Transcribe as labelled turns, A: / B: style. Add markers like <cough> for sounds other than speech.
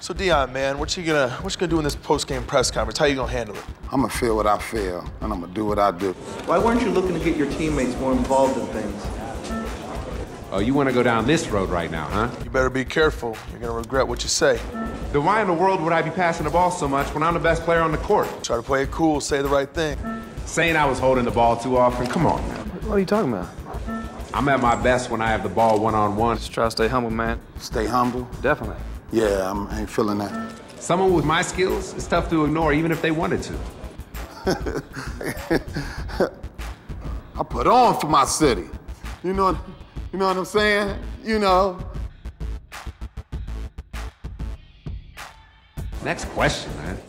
A: So Deon, man, what you gonna what you gonna do in this post-game press conference? How you gonna handle it?
B: I'm gonna feel what I feel, and I'm gonna do what I do.
C: Why weren't you looking to get your teammates more involved in things?
D: Oh, you want to go down this road right now, huh?
A: You better be careful. You're gonna regret what you say.
D: Then why in the world would I be passing the ball so much when I'm the best player on the court?
A: Try to play it cool, say the right thing.
D: Saying I was holding the ball too often? Come on, man.
E: What are you talking about?
D: I'm at my best when I have the ball one on one.
E: Just try to stay humble, man.
B: Stay humble.
E: Definitely.
B: Yeah, I'm, I ain't feeling that.
D: Someone with my skills, it's tough to ignore even if they wanted to. <laughs>
B: I put on for my city. You know, you know what I'm saying? You know.
D: Next question, man.